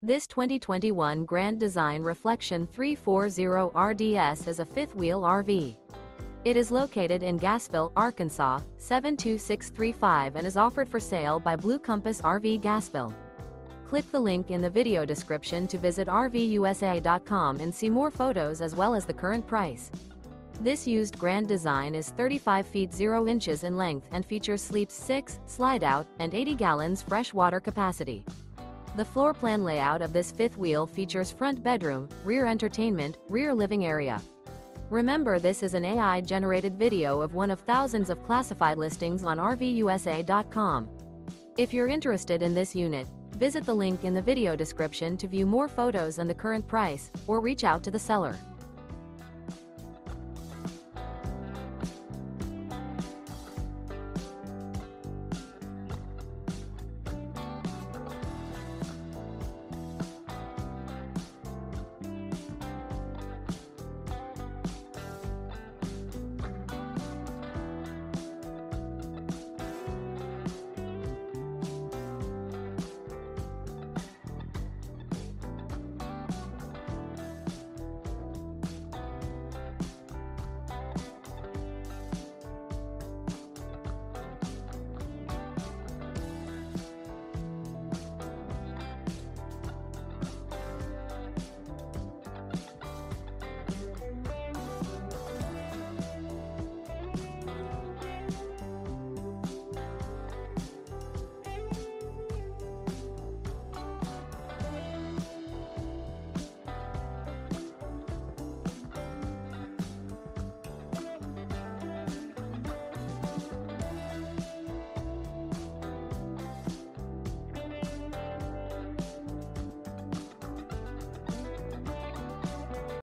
This 2021 Grand Design Reflection 340 RDS is a fifth-wheel RV. It is located in Gassville, Arkansas, 72635 and is offered for sale by Blue Compass RV Gassville. Click the link in the video description to visit RVUSA.com and see more photos as well as the current price. This used Grand Design is 35 feet 0 inches in length and features sleeps 6, slide out, and 80 gallons fresh water capacity. The floor plan layout of this fifth wheel features front bedroom, rear entertainment, rear living area. Remember this is an AI-generated video of one of thousands of classified listings on RVUSA.com. If you're interested in this unit, visit the link in the video description to view more photos and the current price, or reach out to the seller.